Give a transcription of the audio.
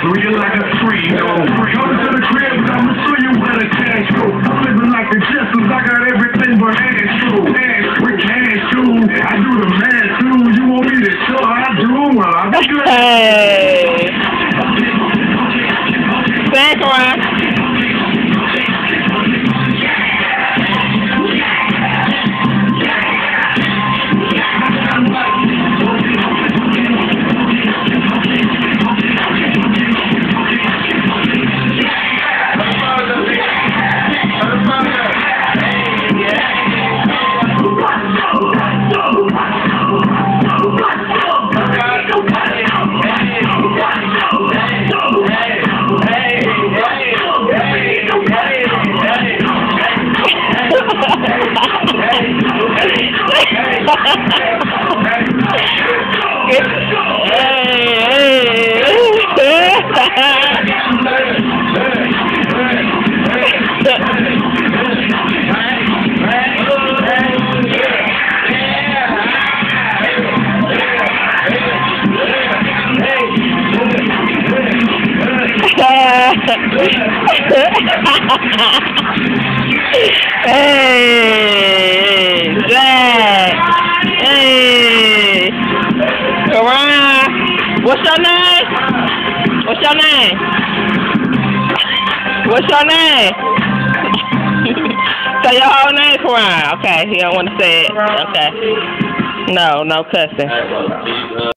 Real like a tree, uh, to the crib, I'ma show you cash go. I'm living like the Jetsons, I got everything but too. I do the too. You want me to show I do? Well, I. Hey. Back on. Hey, Hey. Come on. What's your name? What's your name? What's your name? say your whole name, Kahron. Okay, he don't want to say it. Okay. No, no cussing.